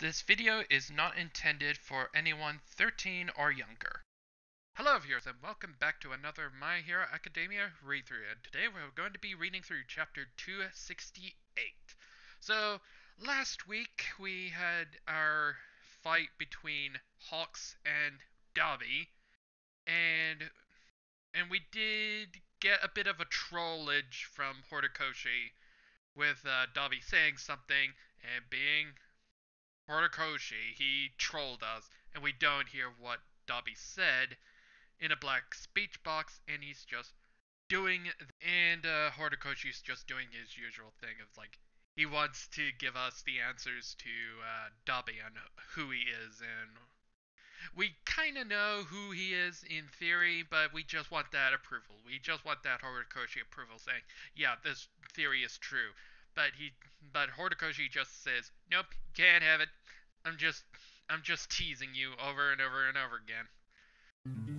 This video is not intended for anyone 13 or younger. Hello viewers and welcome back to another My Hero Academia read through and today we're going to be reading through chapter 268. So last week we had our fight between Hawks and Dabi and and we did get a bit of a trollage from Horikoshi with uh, Dabi saying something and being Horikoshi, he trolled us, and we don't hear what Dabi said in a black speech box, and he's just doing, and uh, Horikoshi's just doing his usual thing of like, he wants to give us the answers to uh, Dabi on who he is, and we kind of know who he is in theory, but we just want that approval. We just want that Horikoshi approval saying, yeah, this theory is true. But he, but Horikoshi just says, nope, can't have it. I'm just, I'm just teasing you over and over and over again.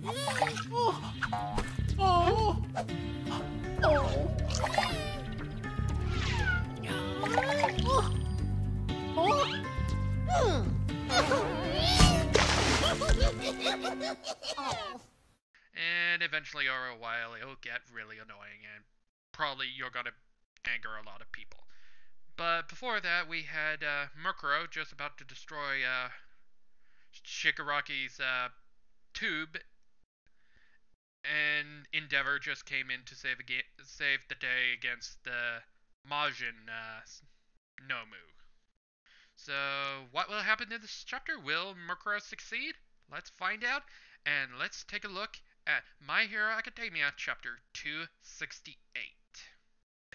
Oh. Oh. Oh. Oh. Oh. And eventually, over a while, it'll get really annoying, and probably you're gonna anger a lot of people. But before that, we had uh, Mirko just about to destroy uh, Shigaraki's uh, tube, and Endeavor just came in to save, save the day against the Majin uh, Nomu. So, what will happen in this chapter? Will Mirko succeed? Let's find out, and let's take a look at My Hero Academia chapter 268.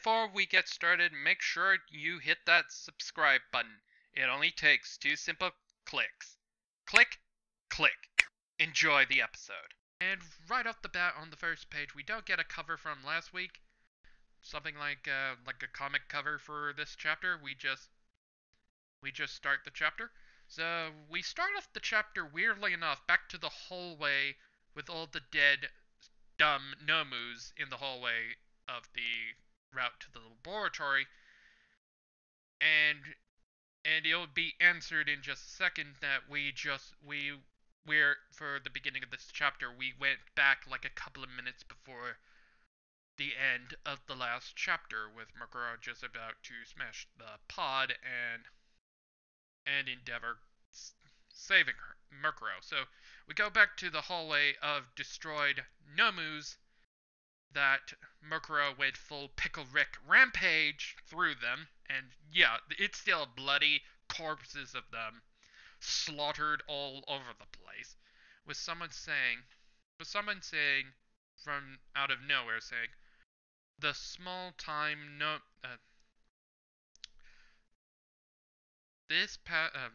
Before we get started, make sure you hit that subscribe button. It only takes two simple clicks. Click, click. Enjoy the episode. And right off the bat on the first page, we don't get a cover from last week. Something like uh, like a comic cover for this chapter. We just we just start the chapter. So we start off the chapter weirdly enough back to the hallway with all the dead dumb nomus in the hallway of the route to the laboratory and and it'll be answered in just a second that we just we we're for the beginning of this chapter we went back like a couple of minutes before the end of the last chapter with Mirko just about to smash the pod and and Endeavor saving her, Mirko. So we go back to the hallway of destroyed Nomus that Mirko went full Pickle Rick rampage through them, and yeah, it's still bloody corpses of them slaughtered all over the place. With someone saying, with someone saying from out of nowhere saying, the small time no, uh, this pa um,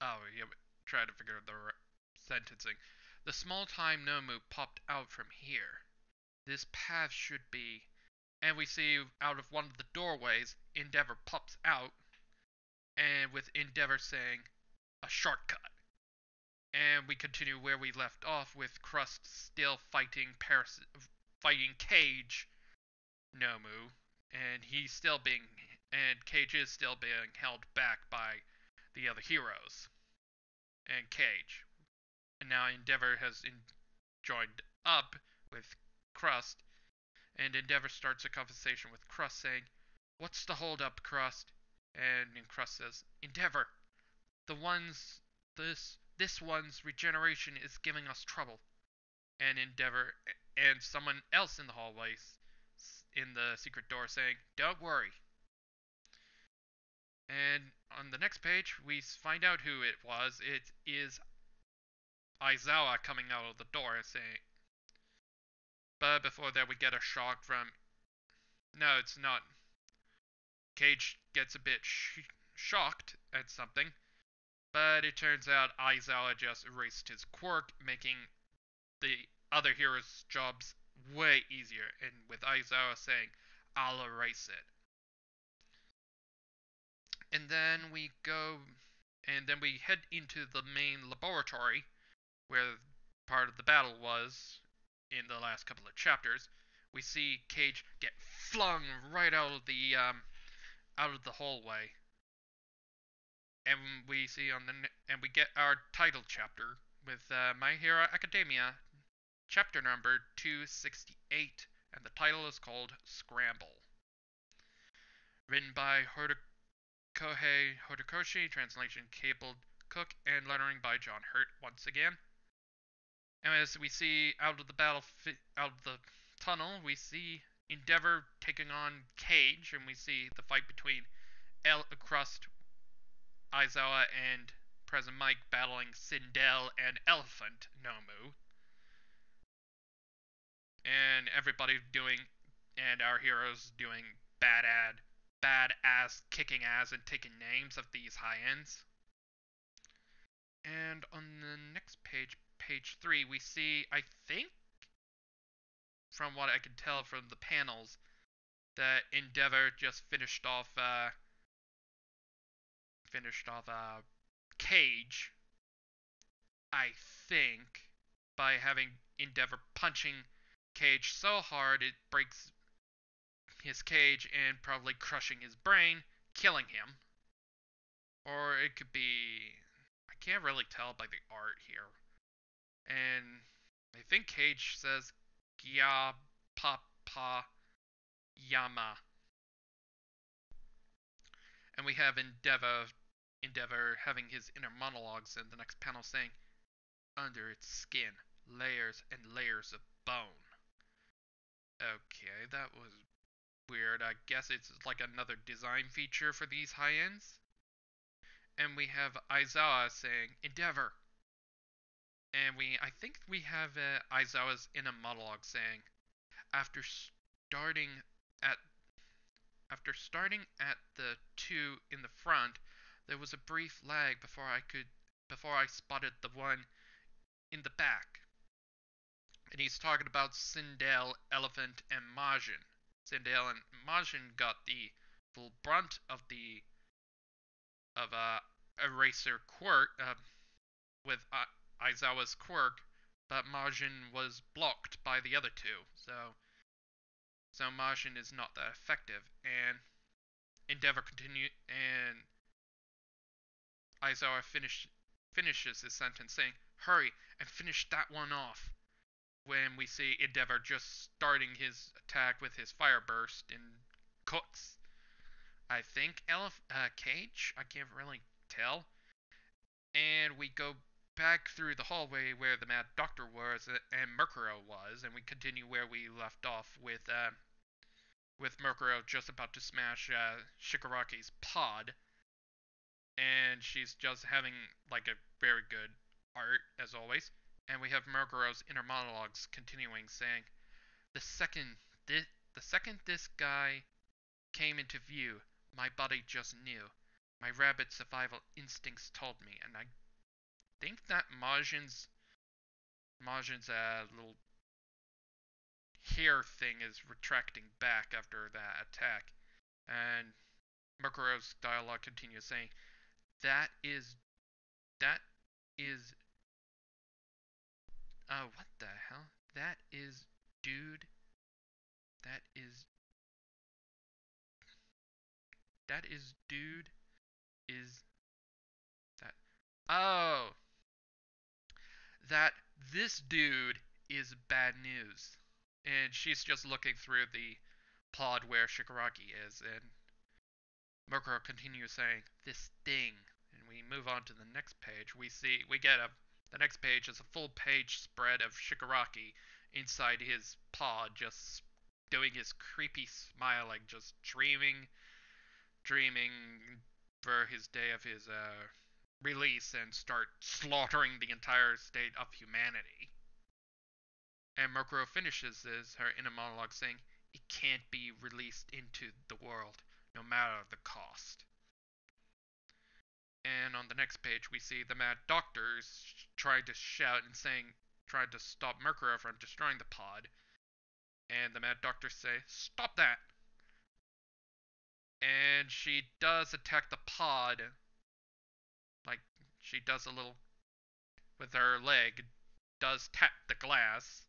oh yeah, try to figure out the sentencing. The small time Nomu popped out from here this path should be. And we see out of one of the doorways, Endeavor pops out, and with Endeavor saying, a shortcut. And we continue where we left off with Crust still fighting Paras- fighting Cage Nomu, and he's still being and Cage is still being held back by the other heroes and Cage. And now Endeavor has in- joined up with Crust, and Endeavor starts a conversation with Crust saying, What's the holdup, Crust? And, and Crust says, Endeavor, the one's this this one's regeneration is giving us trouble. And Endeavor and someone else in the hallway in the secret door saying, Don't worry. And on the next page, we find out who it was. It is Aizawa coming out of the door saying, but before that, we get a shock from. No, it's not. Cage gets a bit sh- shocked at something, but it turns out Aizawa just erased his quirk, making the other hero's jobs way easier, and with Aizawa saying, I'll erase it. And then we go, and then we head into the main laboratory, where part of the battle was, in the last couple of chapters, we see Cage get flung right out of the um, out of the hallway. and we see on the and we get our title chapter with uh, My Hero Academia, chapter number 268, and the title is called Scramble. Written by Kohei Horikoshi, translation Caleb Cook, and lettering by John Hunt once again. And as we see out of the battle, out of the tunnel, we see Endeavor taking on Cage, and we see the fight between El- Crust, Aizawa, and Present Mike battling Sindel and Elephant Nomu. And everybody doing, and our heroes doing bad ad, bad ass kicking ass and taking names of these high ends. And on the next page, page three, we see, I think, from what I can tell from the panels, that Endeavor just finished off, uh, finished off, uh, Cage, I think, by having Endeavor punching Cage so hard it breaks his cage and probably crushing his brain, killing him. Or it could be. Can't really tell by the art here. And I think Cage says Gya Papa Yama. And we have Endeavor Endeavor having his inner monologues in the next panel saying, Under its skin, layers and layers of bone. Okay, that was weird. I guess it's like another design feature for these high ends. And we have Aizawa saying, Endeavor. And we, I think we have uh, Aizawa's a monologue saying, after starting at, after starting at the two in the front, there was a brief lag before I could, before I spotted the one in the back. And he's talking about Sindel, Elephant, and Majin. Sindel and Majin got the full brunt of the of uh, Eraser quirk uh, with uh, Aizawa's quirk, but Majin was blocked by the other two. So so Majin is not that effective. And Endeavor continue and Aizawa finish, finishes his sentence saying, "Hurry and finish that one off." when we see Endeavor just starting his attack with his fire burst and cuts, I think, Elef- uh, Cage. I can't really tell. And we go back through the hallway where the Mad Doctor was uh, and Mirko was, and we continue where we left off with uh, with Mirko just about to smash uh, Shigaraki's pod. And she's just having like a very good art as always and we have Mirko's inner monologues continuing, saying, "The second this, the second this guy came into view, my body just knew. My rabbit survival instincts told me, and I think that Majin's Majin's uh, little hair thing is retracting back after that attack. And Mirko's dialogue continues saying, That is that is uh, what the hell? That is, dude. That is. That is, dude. Is. That. Oh! That this dude is bad news. And she's just looking through the pod where Shigaraki is, and Mirko continues saying, This thing. And we move on to the next page. We see, we get a the next page is a full page spread of Shigaraki inside his pod, just doing his creepy smiling, just dreaming, dreaming for his day of his uh, release and start slaughtering the entire state of humanity. And Mirko finishes this, her inner monologue saying, It can't be released into the world, no matter the cost. And on the next page, we see the Mad Doctors trying to shout and saying, trying to stop Mirko from destroying the pod. And the Mad Doctors say, Stop that! And she does attack the pod. Like, she does a little, with her leg, does tap the glass.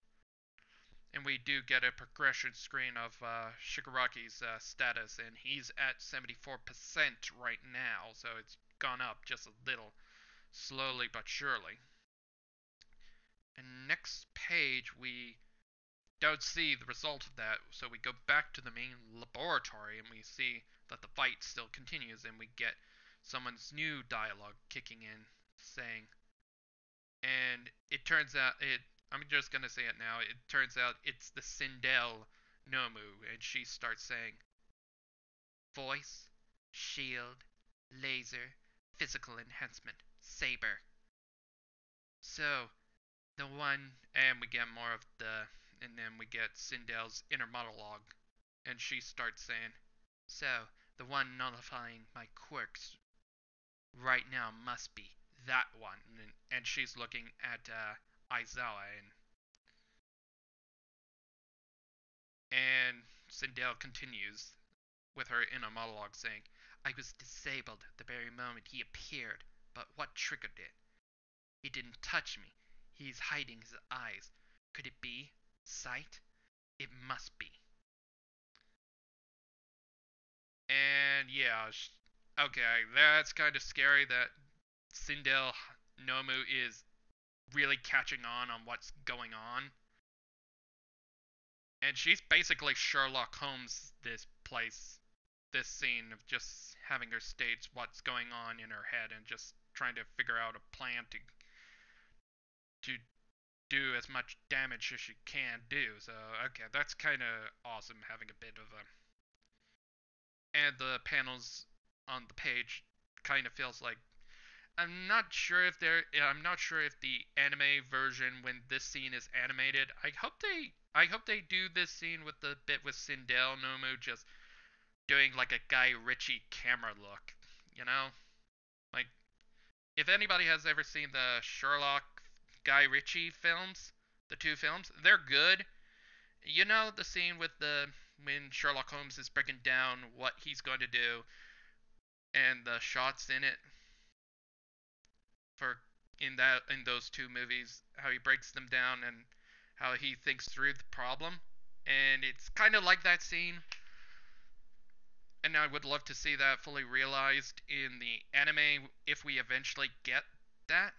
And we do get a progression screen of uh, Shigaraki's uh, status, and he's at 74% right now, so it's gone up just a little, slowly but surely. And next page, we don't see the result of that, so we go back to the main laboratory and we see that the fight still continues, and we get someone's new dialogue kicking in, saying, and it turns out it. I'm just gonna say it now. It turns out it's the Sindel Nomu, and she starts saying, "Voice, shield, laser, physical enhancement, saber." So, the one, and we get more of the, and then we get Sindel's inner monologue, and she starts saying, "So, the one nullifying my quirks right now must be that one. And, and she's looking at uh, Aizawa and and Sindel continues with her inner monologue saying, I was disabled the very moment he appeared, but what triggered it? He didn't touch me. He's hiding his eyes. Could it be sight? It must be. And yeah, okay, that's kind of scary that Sindel Nomu is really catching on on what's going on. And she's basically Sherlock Holmes this place, this scene of just having her state what's going on in her head and just trying to figure out a plan to to do as much damage as she can do. So okay, that's kind of awesome having a bit of a and the panels on the page kind of feels like I'm not sure if they're I'm not sure if the anime version when this scene is animated. I hope they I hope they do this scene with the bit with Sindel Nomu just doing like a Guy Ritchie camera look, you know? Like if anybody has ever seen the Sherlock Guy Ritchie films, the two films, they're good. You know the scene with the when Sherlock Holmes is breaking down what he's going to do and the shots in it for in that in those two movies how he breaks them down and how he thinks through the problem. And it's kind of like that scene. And I would love to see that fully realized in the anime if we eventually get that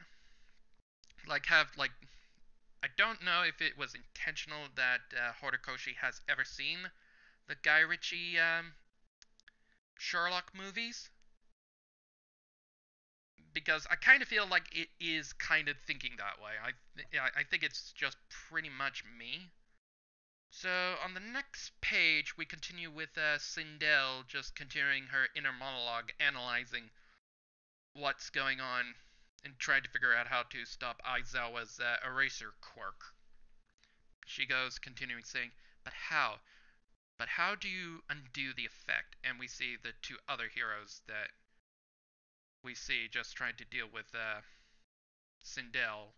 like have like I don't know if it was intentional that uh, Horikoshi has ever seen the Guy Ritchie um, Sherlock movies because I kind of feel like it is kind of thinking that way. I th- I think it's just pretty much me. So on the next page, we continue with uh, Sindel just continuing her inner monologue, analyzing what's going on and trying to figure out how to stop Aizawa's uh, eraser quirk. She goes, continuing saying, "But how? But how do you undo the effect?" And we see the two other heroes that we see just trying to deal with uh, Sindel.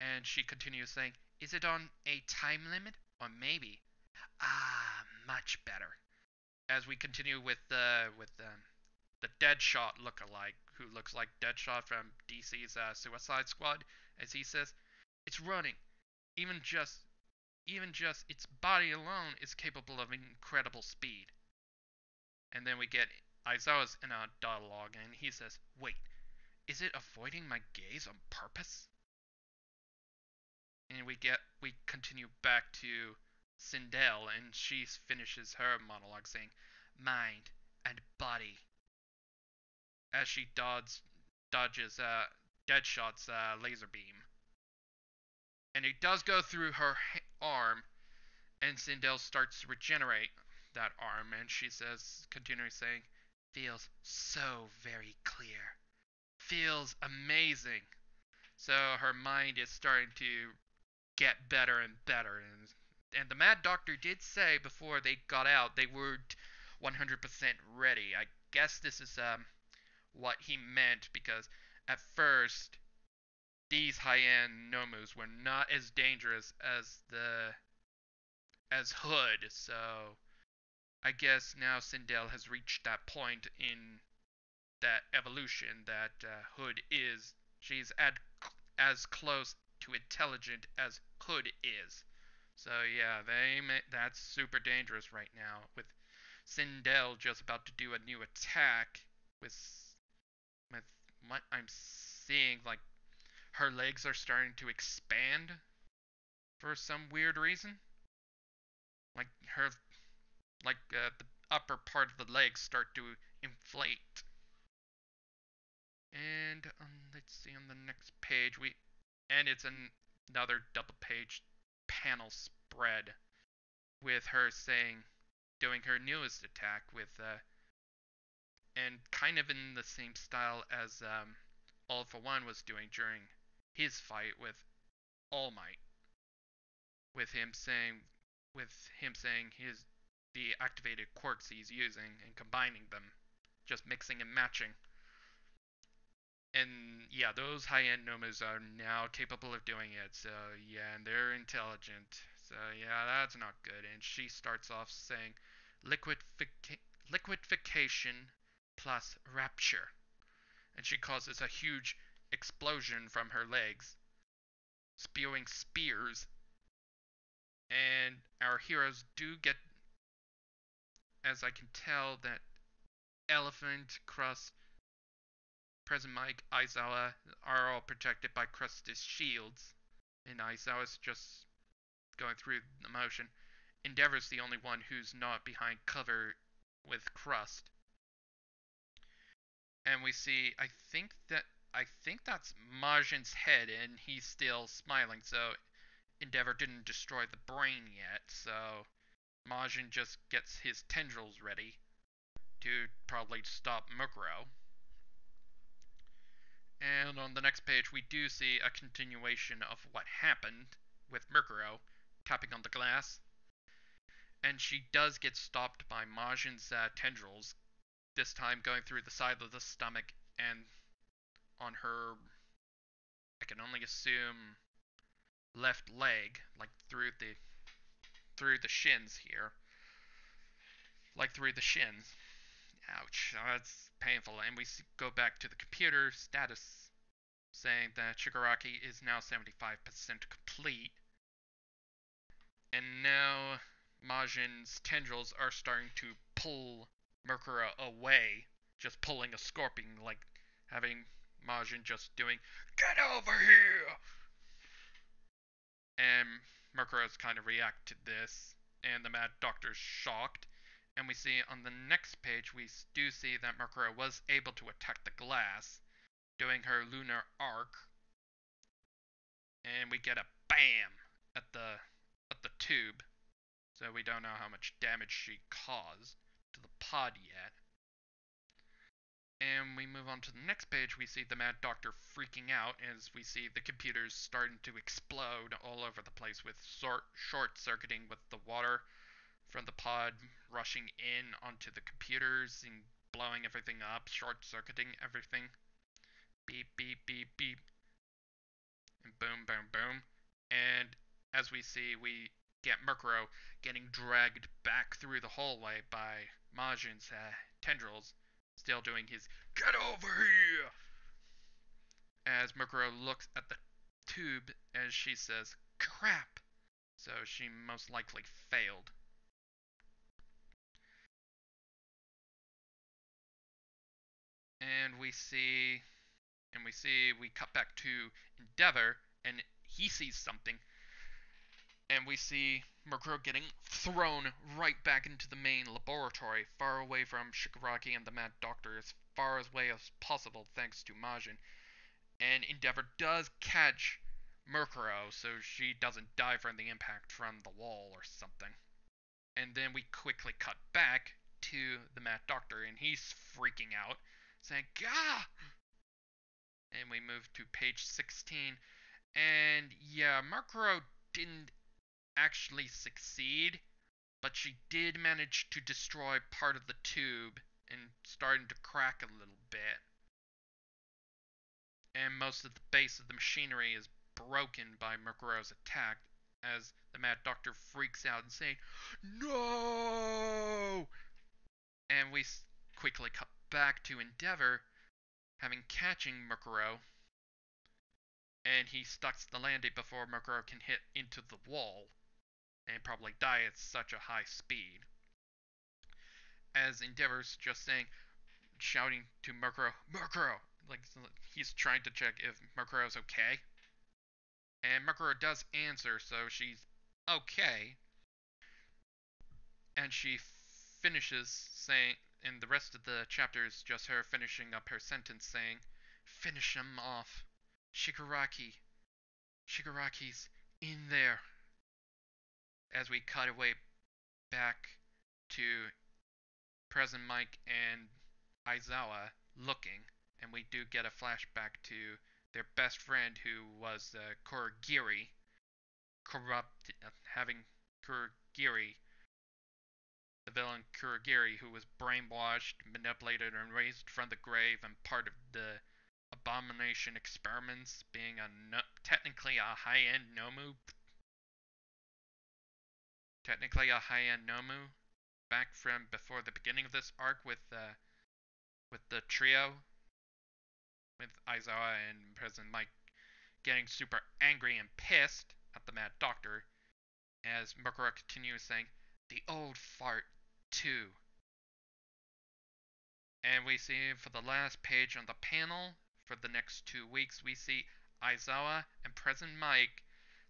And she continues saying, Is it on a time limit? Or maybe. Ah, much better. As we continue with uh, with um, the Deadshot look-alike, who looks like Deadshot from DC's uh, Suicide Squad, as he says, It's running. Even just even just its body alone is capable of incredible speed. And then we get Aizawa's in a dialogue and he says, Wait, is it avoiding my gaze on purpose? And we get we continue back to Sindel and she finishes her monologue saying, Mind and body. As she dodges dodges uh, Deadshot's uh, laser beam. And it does go through her arm, and Sindel starts to regenerate that arm, and she says, continuing saying, feels so very clear. Feels amazing. So her mind is starting to get better and better. And, and the Mad Doctor did say before they got out they weren't 100% ready. I guess this is um, what he meant because at first these high-end Nomus were not as dangerous as the as Hood. So I guess now Sindel has reached that point in that evolution that uh, Hood is. She's at, as close to intelligent as Hood is. So yeah, they may, that's super dangerous right now with Sindel just about to do a new attack with what I'm seeing, like her legs are starting to expand for some weird reason. Like her, like uh, the upper part of the legs start to inflate. And um, let's see on the next page we, and it's an, another double page panel spread with her saying, doing her newest attack with, uh, and kind of in the same style as um, All for One was doing during his fight with All Might, with him saying, with him saying his the activated quirks he's using and combining them, just mixing and matching. And yeah, those high-end Nomus are now capable of doing it. So yeah, and they're intelligent. So yeah, that's not good. And she starts off saying, liquidific- liquidification plus rapture, and she causes a huge explosion from her legs, spewing spears. And our heroes do get, as I can tell, that Elephant, Crust, Present Mike, Aizawa are all protected by Crust's shields, and Aizawa's just going through the motion. Endeavor's the only one who's not behind cover with Crust. And we see, I think that I think that's Majin's head, and he's still smiling. So Endeavor didn't destroy the brain yet. So Majin just gets his tendrils ready to probably stop Mirko. And on the next page, we do see a continuation of what happened with Mirko tapping on the glass. And she does get stopped by Majin's uh, tendrils, this time going through the side of the stomach and on her, I can only assume, left leg, like through the through the shins here, like through the shins. Ouch, oh, that's painful. And we go back to the computer status saying that Shigaraki is now 75% complete. And now Majin's tendrils are starting to pull Mirko away, just pulling a scorpion, like having Majin just doing, Get over here! And Mirko's kind of react to this, and the Mad Doctor's shocked and we see on the next page we do see that Mirko was able to attack the glass, doing her lunar arc, and we get a bam at the at the tube, so we don't know how much damage she caused to the pod yet. And we move on to the next page, we see the Mad Doctor freaking out as we see the computers starting to explode all over the place with short circuiting with the water from the pod rushing in onto the computers and blowing everything up, short circuiting everything. Beep, beep, beep, beep. And boom, boom, boom. And as we see, we get Mirko getting dragged back through the hallway by Majin's uh, tendrils, still doing his Get over here! As Mirko looks at the tube as she says, Crap! So she most likely failed. and we see and we see we cut back to Endeavor and he sees something and we see Mirko getting thrown right back into the main laboratory, far away from Shigaraki and the Mad Doctor, as far away as possible thanks to Majin. And Endeavor does catch Mirko, so she doesn't die from the impact from the wall or something. And then we quickly cut back to the Mad Doctor, and he's freaking out saying, Gah! And we move to page 16. And yeah, Mirko didn't actually succeed, but she did manage to destroy part of the tube and starting to crack a little bit. And most of the base of the machinery is broken by Mirko's attack as the Mad Doctor freaks out and saying, No! And we quickly cut back to Endeavor, having catching Mirko, and he stucks the landing before Mirko can hit into the wall, and probably die at such a high speed. As Endeavor's just saying, shouting to Mirko, Mirko, like he's trying to check if Mirko's okay. And Mirko does answer, so she's okay. And she finishes saying, and the rest of the chapter is just her finishing up her sentence saying, Finish him off. Shigaraki. Shigaraki's in there. As we cut away back to present Mike and Aizawa looking, and we do get a flashback to their best friend who was uh, Kurogiri, corrupt, uh, having Kurogiri, the villain Kurogiri, who was brainwashed, manipulated, and raised from the grave and part of the abomination experiments, being a no- technically a high-end Nomu, technically a high-end Nomu, back from before the beginning of this arc with uh, with the trio with Aizawa and Present Mike getting super angry and pissed at the Mad Doctor as Mirko continues saying, The old fart, too. And we see for the last page on the panel, for the next two weeks, we see Aizawa and Present Mike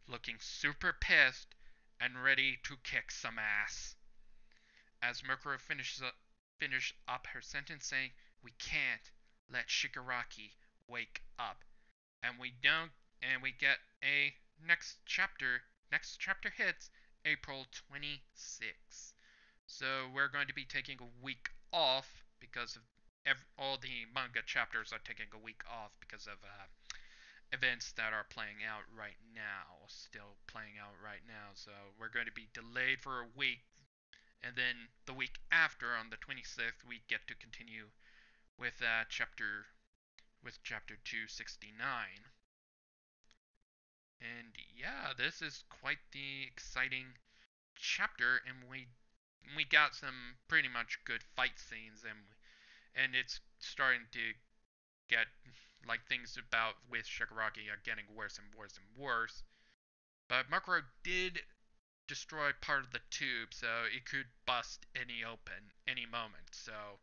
looking super pissed and ready to kick some ass. As Mirko finishes up, finish up her sentence saying, We can't let Shigaraki wake up. And we don't and we get a next chapter. Next chapter hits April 26. So we're going to be taking a week off because of all the manga chapters are taking a week off because of uh, events that are playing out right now, still playing out right now. So we're going to be delayed for a week, and then the week after, on the 26th, we get to continue with uh, chapter with chapter 269. And yeah, this is quite the exciting chapter, and we we got some pretty much good fight scenes, and and it's starting to get like things about with Shigaraki are getting worse and worse and worse. But Mirko did destroy part of the tube, so it could bust any open any moment. So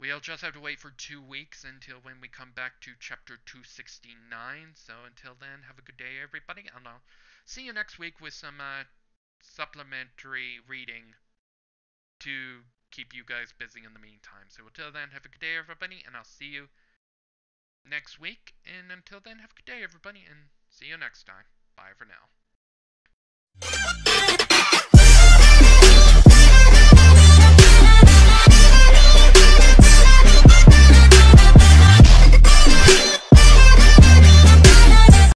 We'll just have to wait for two weeks until when we come back to chapter 269. So until then, have a good day, everybody, and I'll see you next week with some uh, supplementary reading to keep you guys busy in the meantime. So until then, have a good day, everybody, and I'll see you next week. And until then, have a good day, everybody, and see you next time. Bye for now.